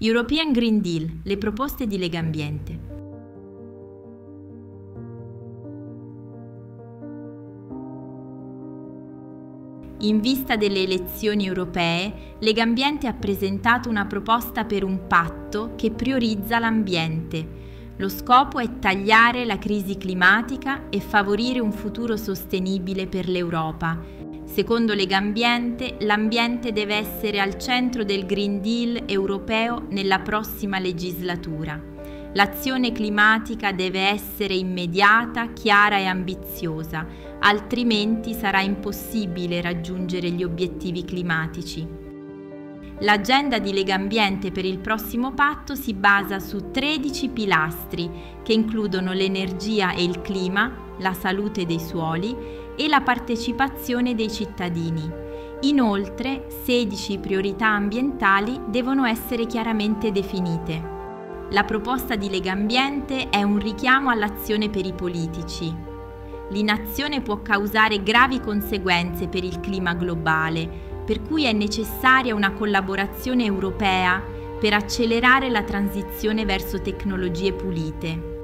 European Green Deal, le proposte di Legambiente. In vista delle elezioni europee, Legambiente ha presentato una proposta per un patto che priorizza l'ambiente. Lo scopo è tagliare la crisi climatica e favorire un futuro sostenibile per l'Europa. Secondo Legambiente, l'ambiente deve essere al centro del Green Deal europeo nella prossima legislatura. L'azione climatica deve essere immediata, chiara e ambiziosa, altrimenti sarà impossibile raggiungere gli obiettivi climatici. L'agenda di Legambiente per il prossimo patto si basa su 13 pilastri che includono l'energia e il clima, la salute dei suoli e la partecipazione dei cittadini. Inoltre, 16 priorità ambientali devono essere chiaramente definite. La proposta di Legambiente è un richiamo all'azione per i politici. L'inazione può causare gravi conseguenze per il clima globale, per cui è necessaria una collaborazione europea per accelerare la transizione verso tecnologie pulite.